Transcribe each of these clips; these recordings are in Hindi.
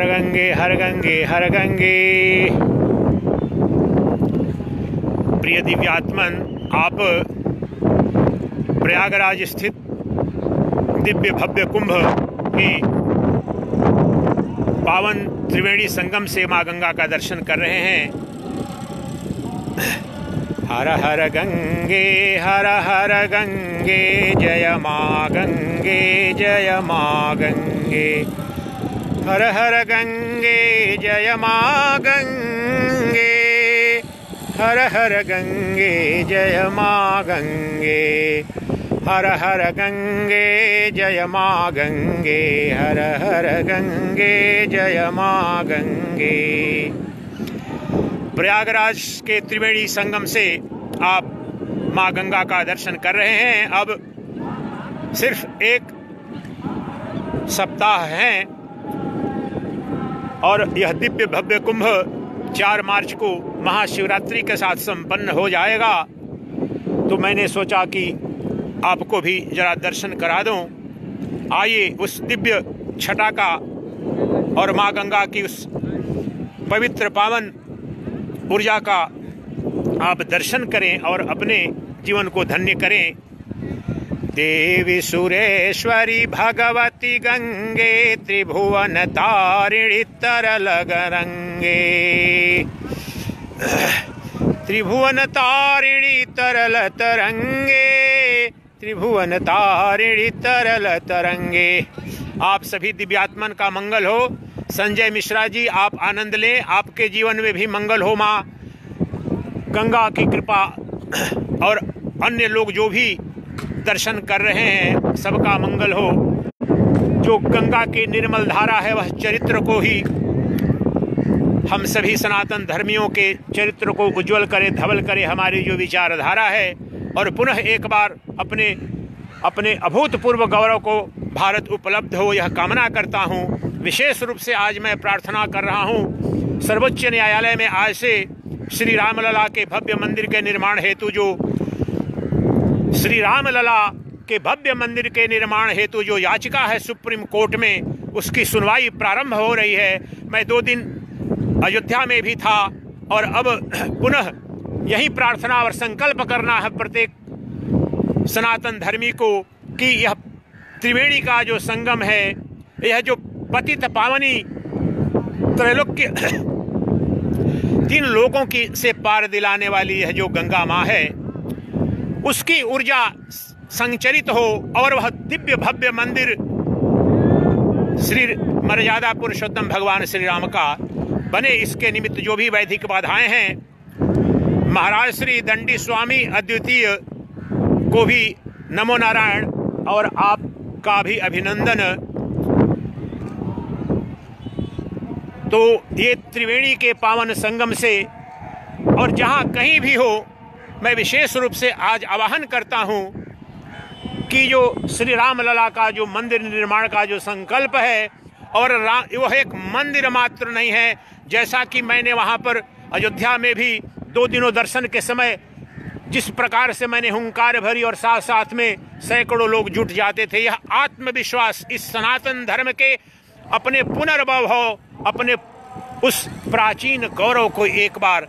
हर गंगे हर गंगे हर गंगे। प्रिय दिव्यात्मन आप प्रयागराज स्थित दिव्य भव्य कुंभ के पावन त्रिवेणी संगम से माँ गंगा का दर्शन कर रहे हैं। हर हर गंगे, हर हर गंगे, जय माँ गंगे, जय माँ गंगे। हर हर गंगे जय माँ गंगे। हर हर गंगे जय माँ गंगे। हर हर गंगे जय माँ गंगे। हर हर गंगे जय माँ गंगे। प्रयागराज के त्रिवेणी संगम से आप माँ गंगा का दर्शन कर रहे हैं। अब सिर्फ़ एक सप्ताह है। और यह दिव्य भव्य कुंभ चार मार्च को महाशिवरात्रि के साथ संपन्न हो जाएगा। तो मैंने सोचा कि आपको भी जरा दर्शन करा दूँ। आइए उस दिव्य छटा का और माँ गंगा की उस पवित्र पावन ऊर्जा का आप दर्शन करें और अपने जीवन को धन्य करें। देवी सुरेश्वरी भगवती गंगे, त्रिभुवन तारिणी तरल गरंगे त्रिभुवन तारिणी तरल तरंगे त्रिभुवन तारिणी तरल तरंगे आप सभी दिव्यात्मन का मंगल हो। संजय मिश्रा जी, आप आनंद लें। आपके जीवन में भी मंगल हो माँ। गंगा की कृपा और अन्य लोग जो भी दर्शन कर रहे हैं, सबका मंगल हो। जो गंगा की निर्मल धारा है, वह चरित्र को ही हम सभी सनातन धर्मियों के चरित्र को उज्जवल करे, धवल करे, हमारी जो विचारधारा है, और पुनः एक बार अपने अपने अभूतपूर्व गौरव को भारत उपलब्ध हो, यह कामना करता हूँ। विशेष रूप से आज मैं प्रार्थना कर रहा हूँ, सर्वोच्च न्यायालय में आज से श्री रामलला के भव्य मंदिर के निर्माण हेतु जो श्री रामलला के भव्य मंदिर के निर्माण हेतु जो याचिका है सुप्रीम कोर्ट में, उसकी सुनवाई प्रारंभ हो रही है। मैं दो दिन अयोध्या में भी था और अब पुनः यही प्रार्थना और संकल्प करना है प्रत्येक सनातन धर्मी को कि यह त्रिवेणी का जो संगम है, यह जो पतित पावनी त्रैलोक्य तीन लोगों की से पार दिलाने वाली यह जो गंगा माँ है उसकी ऊर्जा संचरित हो और वह दिव्य भव्य मंदिर श्री मर्यादा पुरुषोत्तम भगवान श्री राम का बने। इसके निमित्त जो भी वैधिक बाधाएँ हैं, महाराज श्री दंडी स्वामी अद्वितीय को भी नमो नारायण और आपका भी अभिनंदन। तो ये त्रिवेणी के पावन संगम से और जहाँ कहीं भी हो मैं विशेष रूप से आज आवाहन करता हूँ कि जो श्री राम लला का जो मंदिर निर्माण का जो संकल्प है, और वह एक मंदिर मात्र नहीं है, जैसा कि मैंने वहाँ पर अयोध्या में भी दो दिनों दर्शन के समय, जिस प्रकार से मैंने हुंकार भरी और साथ साथ में सैकड़ों लोग जुट जाते थे, यह आत्मविश्वास इस सनातन धर्म के अपने पुनर्वैभव, अपने उस प्राचीन गौरव को एक बार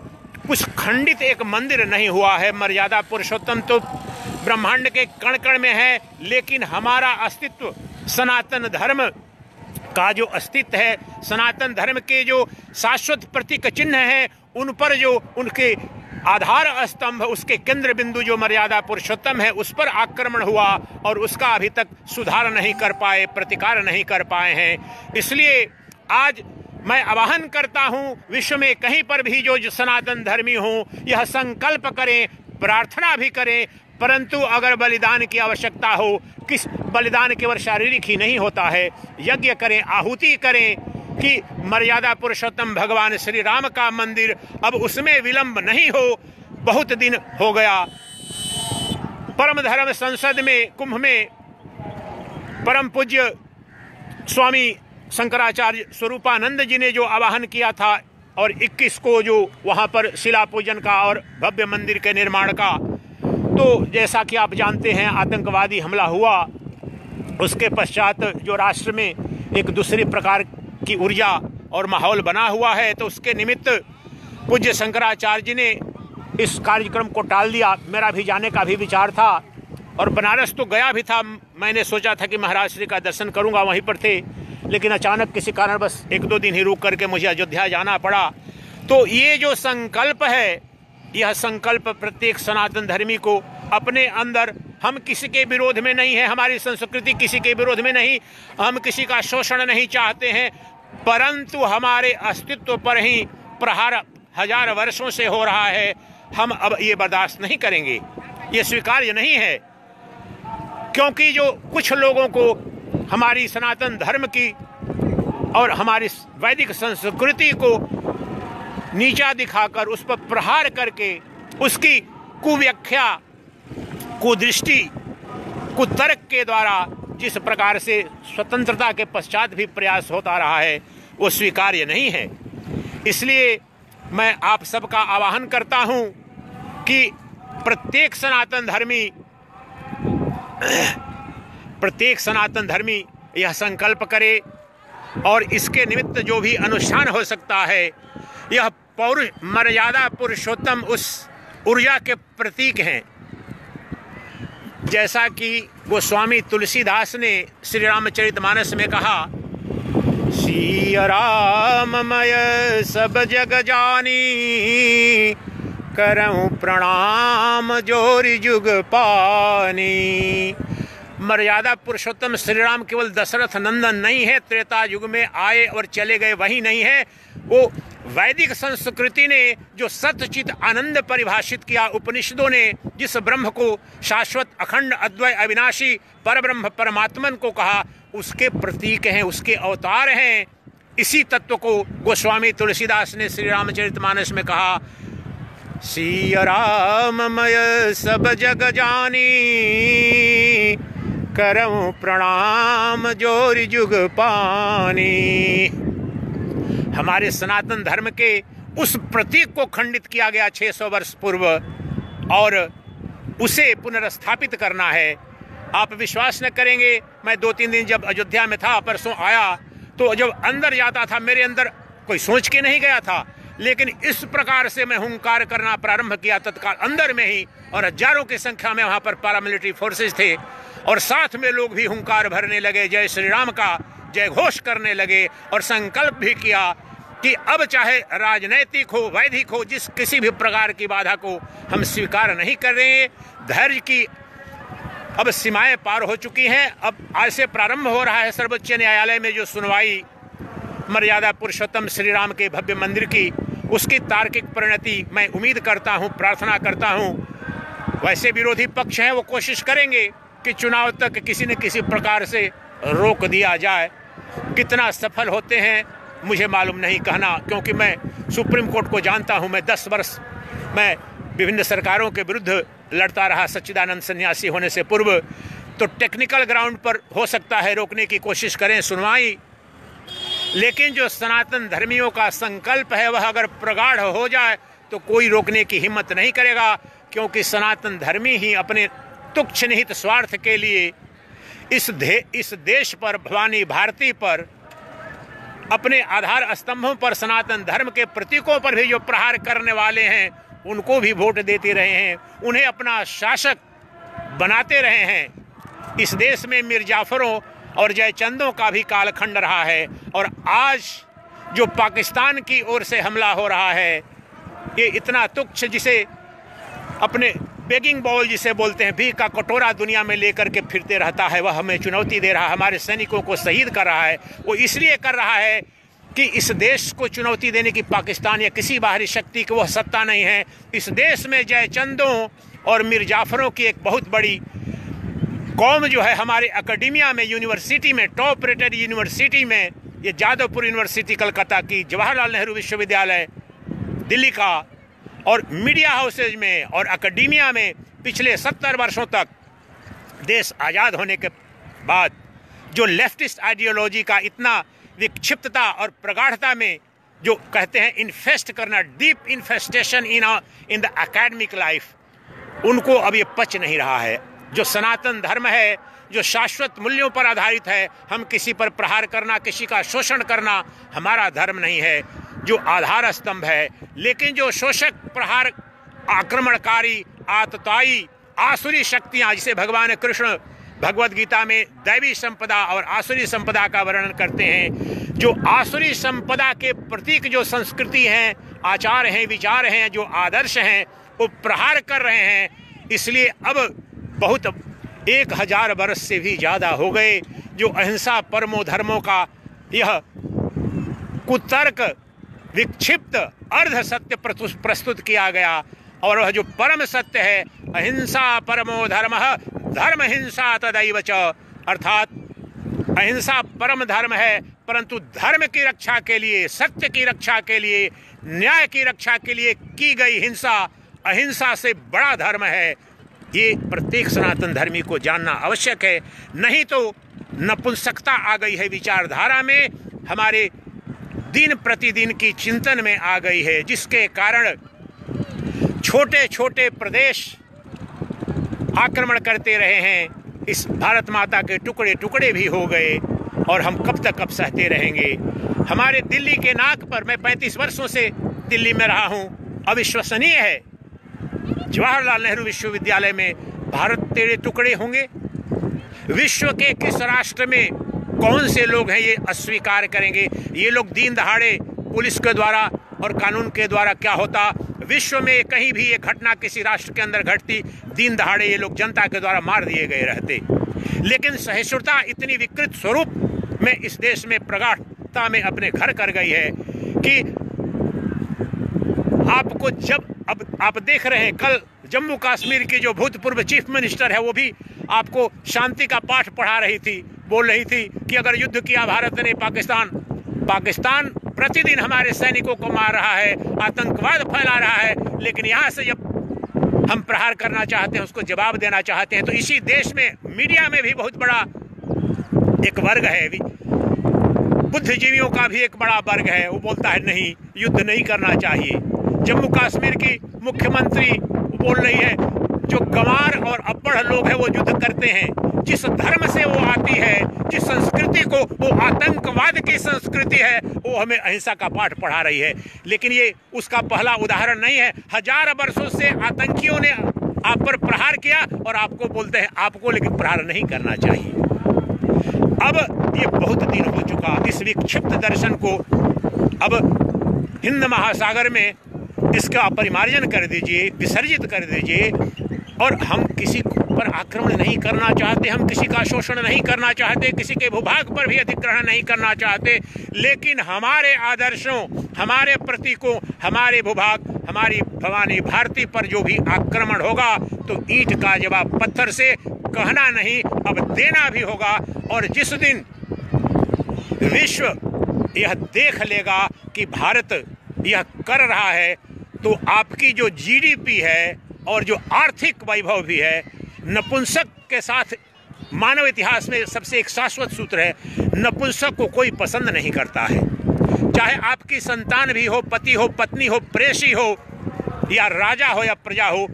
कुछ खंडित एक मंदिर नहीं हुआ है। मर्यादा पुरुषोत्तम तो ब्रह्मांड के कण कण में है, लेकिन हमारा अस्तित्व, सनातन धर्म का जो अस्तित्व है, सनातन धर्म के जो शाश्वत प्रतीक चिन्ह है, उन पर जो उनके आधार स्तंभ, उसके केंद्र बिंदु जो मर्यादा पुरुषोत्तम है, उस पर आक्रमण हुआ और उसका अभी तक सुधार नहीं कर पाए, प्रतिकार नहीं कर पाए हैं। इसलिए आज मैं आवाहन करता हूँ, विश्व में कहीं पर भी जो सनातन धर्मी हो, यह संकल्प करें, प्रार्थना भी करें, परंतु अगर बलिदान की आवश्यकता हो, किस बलिदान केवल शारीरिक ही नहीं होता है, यज्ञ करें, आहुति करें कि मर्यादा पुरुषोत्तम भगवान श्री राम का मंदिर अब उसमें विलंब नहीं हो, बहुत दिन हो गया। परम धर्म संसद में, कुंभ में परम पूज्य स्वामी शंकराचार्य स्वरूपानंद जी ने जो आवाहन किया था और 21 को जो वहाँ पर शिला पूजन का और भव्य मंदिर के निर्माण का तो जैसा कि आप जानते हैं, आतंकवादी हमला हुआ। उसके पश्चात जो राष्ट्र में एक दूसरे प्रकार की ऊर्जा और माहौल बना हुआ है तो उसके निमित्त पूज्य शंकराचार्य जी ने इस कार्यक्रम को टाल दिया। मेरा भी जाने का भी विचार था और बनारस तो गया भी था। मैंने सोचा था कि महाराज श्री का दर्शन करूँगा, वहीं पर थे। लेकिन अचानक किसी कारण बस एक दो दिन ही रुक करके मुझे अयोध्या जाना पड़ा। तो ये जो संकल्प है, यह संकल्प प्रत्येक सनातन धर्मी को अपने अंदर, हम किसी के विरोध में नहीं है, हमारी संस्कृति किसी के विरोध में नहीं, हम किसी का शोषण नहीं चाहते हैं, परंतु हमारे अस्तित्व पर ही प्रहार हज़ार वर्षों से हो रहा है। हम अब ये बर्दाश्त नहीं करेंगे। ये स्वीकार्य नहीं है, क्योंकि जो कुछ लोगों को हमारी सनातन धर्म की और हमारी वैदिक संस्कृति को नीचा दिखाकर, उस पर प्रहार करके, उसकी कुव्याख्या, कुदृष्टि, कुतर्क के द्वारा जिस प्रकार से स्वतंत्रता के पश्चात भी प्रयास होता रहा है, वो स्वीकार्य नहीं है। इसलिए मैं आप सबका आवाहन करता हूँ कि प्रत्येक सनातन धर्मी प्रत्येक सनातन धर्मी यह संकल्प करे और इसके निमित्त जो भी अनुष्ठान हो सकता है, यह पौरुष मर्यादा पुरुषोत्तम उस ऊर्जा के प्रतीक हैं। जैसा कि वो स्वामी तुलसीदास ने श्री रामचरित मानस में कहा श्री राममय सब जग जानी, करऊं प्रणाम जोरी जुग पानी। मर्यादा पुरुषोत्तम श्री राम केवल दशरथ नंदन नहीं है, त्रेता युग में आए और चले गए वही नहीं है। वो वैदिक संस्कृति ने जो सत्यचित आनंद परिभाषित किया उपनिषदों ने, जिस ब्रह्म को शाश्वत अखंड अद्वय अविनाशी पर ब्रह्म परमात्मन को कहा, उसके प्रतीक हैं, उसके अवतार हैं। इसी तत्व को गोस्वामी तुलसीदास ने श्री रामचरित मानस में कहा श्री राममय सब जग जानी करऊं प्रणाम, ज़ोर जुग पानी। हमारे सनातन धर्म के उस प्रतीक को खंडित किया गया 600 वर्ष पूर्व, और उसे पुनर्स्थापित करना है। आप विश्वास न करेंगे, मैं दो तीन दिन जब अयोध्या में था, परसों आया तो जब अंदर जाता था, मेरे अंदर कोई सोच के नहीं गया था, लेकिन इस प्रकार से मैं हुंकार करना प्रारंभ किया, तत्काल अंदर में ही, और हज़ारों की संख्या में वहाँ पर पैरामिलिट्री फोर्सेस थे। और साथ में लोग भी हुंकार भरने लगे, जय श्री राम का जय घोष करने लगे और संकल्प भी किया कि अब चाहे राजनैतिक हो वैधिक हो, जिस किसी भी प्रकार की बाधा को हम स्वीकार नहीं कर रहे हैं। धैर्य की अब सीमाएँ पार हो चुकी हैं। अब आज से प्रारंभ हो रहा है सर्वोच्च न्यायालय में जो सुनवाई, मर्यादा पुरुषोत्तम श्री राम के भव्य मंदिर की, उसकी तार्किक परिणति मैं उम्मीद करता हूँ, प्रार्थना करता हूँ। वैसे विरोधी पक्ष हैं, वो कोशिश करेंगे। कि चुनाव तक किसी न किसी प्रकार से रोक दिया जाए। कितना सफल होते हैं, मुझे मालूम नहीं कहना, क्योंकि मैं सुप्रीम कोर्ट को जानता हूँ, मैं दस वर्ष मैं विभिन्न सरकारों के विरुद्ध लड़ता रहा, सच्चिदानंद सन्यासी होने से पूर्व। तो टेक्निकल ग्राउंड पर हो सकता है रोकने की कोशिश करें, सुनवाई। लेकिन जो सनातन धर्मियों का संकल्प है, वह अगर प्रगाढ़ हो जाए तो कोई रोकने की हिम्मत नहीं करेगा, क्योंकि सनातन धर्मी ही अपने तुक्ष निहित स्वार्थ के लिए इस दे, इस देश पर भवानी भारती पर अपने आधार स्तंभों पर सनातन धर्म के प्रतीकों पर भी जो प्रहार करने वाले हैं उनको भी वोट देते रहे हैं उन्हें अपना शासक बनाते रहे हैं। इस देश में मिर्जाफरों और जयचंदों का भी कालखंड रहा है और आज जो पाकिस्तान की ओर से हमला हो रहा है ये इतना तुच्छ जिसे अपने बेगिंग बॉल जिसे बोलते हैं भी का कटोरा दुनिया में लेकर के फिरते रहता है, वह हमें चुनौती दे रहा है, हमारे सैनिकों को शहीद कर रहा है, वो इसलिए कर रहा है कि इस देश को चुनौती देने की पाकिस्तान या किसी बाहरी शक्ति की वह सत्ता नहीं है। इस देश में जयचंदों और मीर जाफरों की एक बहुत बड़ी कौम जो है, हमारे अकेडमिया में, यूनिवर्सिटी में, टॉप रेटेड यूनिवर्सिटी में, ये जादवपुर यूनिवर्सिटी, कलकत्ता की जवाहरलाल नेहरू विश्वविद्यालय, दिल्ली का और मीडिया हाउसेज में और अकेडमिया में पिछले सत्तर वर्षों तक देश आज़ाद होने के बाद जो लेफ्टिस्ट आइडियोलॉजी का इतना विक्षिप्तता और प्रगाढ़ता में जो कहते हैं इन्फेस्ट करना deep infestation in in the academic life उनको अब ये पच नहीं रहा है। जो सनातन धर्म है, जो शाश्वत मूल्यों पर आधारित है, हम किसी पर प्रहार करना, किसी का शोषण करना हमारा धर्म नहीं है। जो आधार स्तंभ है, लेकिन जो शोषक, प्रहार, आक्रमणकारी, आतताई, आसुरी शक्तियाँ, जिसे भगवान कृष्ण भगवत गीता में दैवी संपदा और आसुरी संपदा का वर्णन करते हैं, जो आसुरी संपदा के प्रतीक जो संस्कृति हैं, आचार हैं, विचार हैं, जो आदर्श हैं, वो प्रहार कर रहे हैं, इसलिए अब बहुत एक हज़ार वर्ष से भी ज़्यादा हो गए, जो अहिंसा परमो धर्मों का यह कुतर्क विक्षिप्त अर्ध सत्य प्रस्तुत किया गया। और वह जो परम सत्य है, अहिंसा परमो धर्म धर्म हिंसा तदैव च। अर्थात, अहिंसा परम धर्म है, परंतु धर्म की रक्षा के लिए, सत्य की रक्षा के लिए, न्याय की रक्षा के लिए की गई हिंसा, अहिंसा से बड़ा धर्म है। ये प्रत्येक सनातन धर्मी को जानना आवश्यक है। नहीं तो नपुंसकता आ गई है विचारधारा में। हमारे दिन प्रतिदिन की चिंतन में आ गई है, जिसके कारण छोटे छोटे प्रदेश आक्रमण करते रहे हैं। इस भारत माता के टुकड़े टुकड़े भी हो गए और हम कब तक अब सहते रहेंगे। हमारे दिल्ली के नाक पर मैं 35 वर्षों से दिल्ली में रहा हूँ। अविश्वसनीय है। जवाहरलाल नेहरू विश्वविद्यालय में भारत तेरे टुकड़े होंगे। विश्व के किस राष्ट्र में कौन से लोग हैं ये अस्वीकार करेंगे? ये लोग दीन दहाड़े पुलिस के द्वारा और कानून के द्वारा क्या होता? विश्व में कहीं भी ये घटना किसी राष्ट्र के अंदर घटती, दीन दहाड़े ये लोग जनता के द्वारा मार दिए गए रहते। लेकिन सहिष्णुता इतनी विकृत स्वरूप में इस देश में प्रगाढ़ता में अपने घर कर गई है कि आपको जब अब आप देख रहे हैं, कल जम्मू कश्मीर की जो भूतपूर्व चीफ मिनिस्टर है, वो भी आपको शांति का पाठ पढ़ा रही थी। बोल रही थी कि अगर युद्ध किया भारत ने पाकिस्तान पाकिस्तान प्रतिदिन हमारे सैनिकों को मार रहा है, आतंकवाद फैला रहा है, लेकिन यहाँ से जब हम प्रहार करना चाहते हैं, उसको जवाब देना चाहते हैं तो इसी देश में, मीडिया में भी बहुत बड़ा एक वर्ग है। बुद्धिजीवियों का भी एक बड़ा वर्ग है। वो बोलता है, नहीं, युद्ध नहीं करना चाहिए। जम्मू कश्मीर की मुख्यमंत्री बोल रही है, जो गंवार और अब्बड़ लोग हैं, वो युद्ध करते हैं। जिस धर्म से वो आती है, जिस संस्कृति को, वो आतंकवाद की संस्कृति है, वो हमें अहिंसा का पाठ पढ़ा रही है। लेकिन ये उसका पहला उदाहरण नहीं है। हज़ार वर्षों से आतंकियों ने आप पर प्रहार किया और आपको बोलते हैं, आपको लेकिन प्रहार नहीं करना चाहिए। अब ये बहुत दिन हो चुका, इस विक्षिप्त दर्शन को अब हिंद महासागर में इसका परिमार्जन कर दीजिए, विसर्जित कर दीजिए और हम किसी पर आक्रमण नहीं करना चाहते, हम किसी का शोषण नहीं करना चाहते, किसी के भूभाग पर भी अधिग्रहण नहीं करना चाहते, लेकिन हमारे आदर्शों, हमारे प्रतीकों, हमारे भूभाग, हमारी भवानी भारती पर जो भी आक्रमण होगा तो ईंट का जवाब पत्थर से, कहना नहीं, अब देना भी होगा, और जिस दिन विश्व यह देख लेगा कि भारत यह कर रहा है तो आपकी जो जीडीपी है और जो आर्थिक वैभव भी है नपुंसक के साथ मानव इतिहास में सबसे एक शाश्वत सूत्र है, नपुंसक को कोई पसंद नहीं करता है। चाहे आपकी संतान भी हो, पति हो, पत्नी हो प्रेसी हो, या राजा हो या प्रजा हो,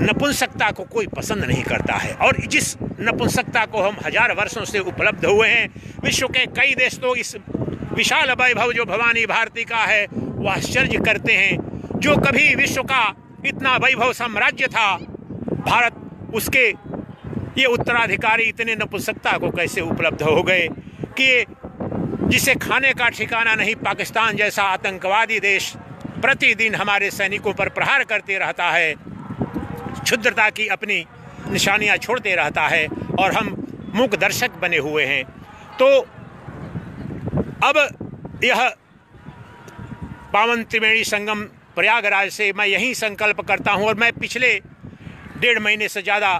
नपुंसकता को कोई पसंद नहीं करता है। और जिस नपुंसकता को हम हज़ार वर्षों से उपलब्ध हुए हैं, विश्व के कई देश तो इस विशाल वैभव जो भवानी भारती का है वह आश्चर्य करते हैं। जो कभी विश्व का इतना वैभव साम्राज्य था, भारत उसके ये उत्तराधिकारी इतने नपुंसकता को कैसे उपलब्ध हो गए कि जिसे खाने का ठिकाना नहीं, पाकिस्तान जैसा आतंकवादी देश प्रतिदिन हमारे सैनिकों पर प्रहार करते रहता है, क्षुद्रता की अपनी निशानियाँ छोड़ते रहता है और हम मुख दर्शक बने हुए हैं। तो अब यह पावन त्रिवेणी संगम प्रयागराज से मैं यही संकल्प करता हूँ और मैं पिछले डेढ़ महीने से ज़्यादा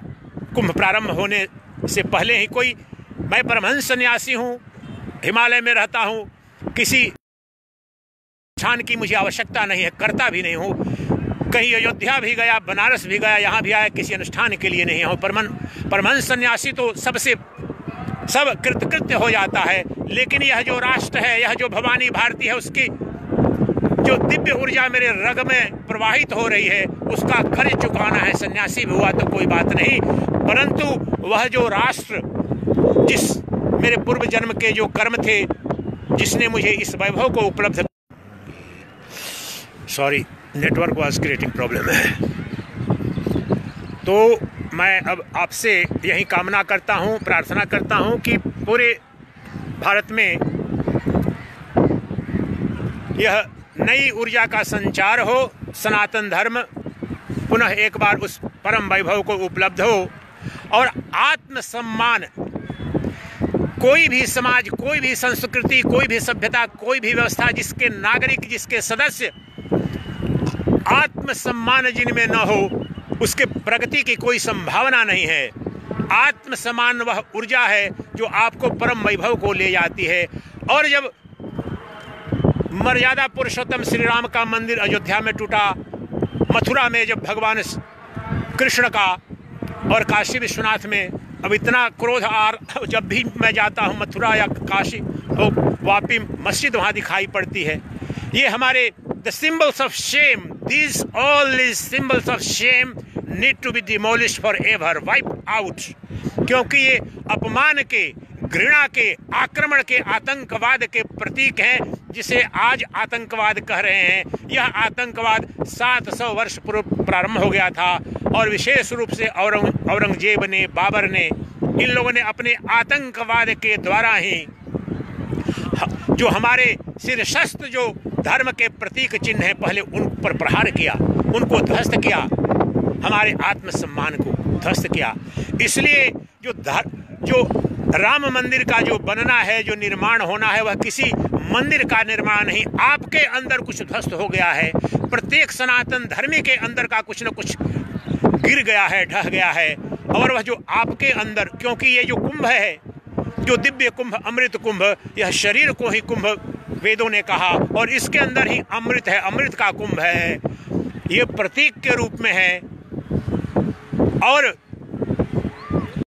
कुंभ प्रारंभ होने से पहले ही कोई मैं परमहंस सन्यासी हूँ, हिमालय में रहता हूँ, किसी स्थान की मुझे आवश्यकता नहीं है, करता भी नहीं हूँ, कहीं अयोध्या भी गया, बनारस भी गया, यहाँ भी आया, किसी अनुष्ठान के लिए नहीं हूँ। परमन, परमहंस सन्यासी तो सबसे, सब कृतकृत्य हो जाता है, लेकिन यह जो राष्ट्र है, यह जो भवानी भारती है, उसकी जो दिव्य ऊर्जा मेरे रग में प्रवाहित हो रही है, उसका खर्च चुकाना है, सन्यासी भी हुआ तो कोई बात नहीं। परंतु वह जो राष्ट्र, जिस मेरे पूर्व जन्म के जो कर्म थे, जिसने मुझे इस वैभव को उपलब्ध sorry network was creating problem है। तो मैं अब आपसे यही कामना करता हूँ, प्रार्थना करता हूँ कि पूरे भारत में यह नई ऊर्जा का संचार हो, सनातन धर्म पुनः एक बार उस परम वैभव को उपलब्ध हो और आत्मसम्मान, कोई भी समाज, कोई भी संस्कृति, कोई भी सभ्यता, कोई भी व्यवस्था जिसके नागरिक, जिसके सदस्य आत्मसम्मान जिनमें न हो, उसके प्रगति की कोई संभावना नहीं है। आत्मसम्मान वह ऊर्जा है जो आपको परम वैभव को ले जाती है। और जब मर्यादा पुरुषोत्तम श्री राम का मंदिर अयोध्या में टूटा। मथुरा में जब भगवान कृष्ण का और काशी विश्वनाथ में अब इतना क्रोध आ जब भी मैं जाता हूँ मथुरा या काशी तो वापी मस्जिद वहाँ दिखाई पड़ती है। ये हमारे the symbols of shame these all these of shame need to be demolish forever wipe out क्योंकि ये अपमान के घृणा के, आक्रमण के, आतंकवाद के प्रतीक हैं, जिसे आज आतंकवाद कह रहे हैं। यह आतंकवाद 700 वर्ष पूर्व प्रारंभ हो गया था और विशेष रूप से औरंग, औरंगज़ेब ने, बाबर ने, इन लोगों ने अपने आतंकवाद के द्वारा ही जो हमारे शीर्षस्थ जो धर्म के प्रतीक चिन्ह है, पहले उन पर प्रहार किया, उनको ध्वस्त किया, हमारे आत्मसम्मान को ध्वस्त किया। इसलिए जो जो राम मंदिर का जो बनना है, जो निर्माण होना है, वह किसी मंदिर का निर्माण नहीं, आपके अंदर कुछ ध्वस्त हो गया है। प्रत्येक सनातन धर्मी के अंदर का कुछ न कुछ गिर गया है, ढह गया है। और वह जो आपके अंदर, क्योंकि ये जो कुंभ है, जो दिव्य कुंभ, अमृत कुंभ, यह शरीर को ही कुंभ वेदों ने कहा, और इसके अंदर ही अमृत है, अमृत का कुंभ है। ये प्रतीक के रूप में है। और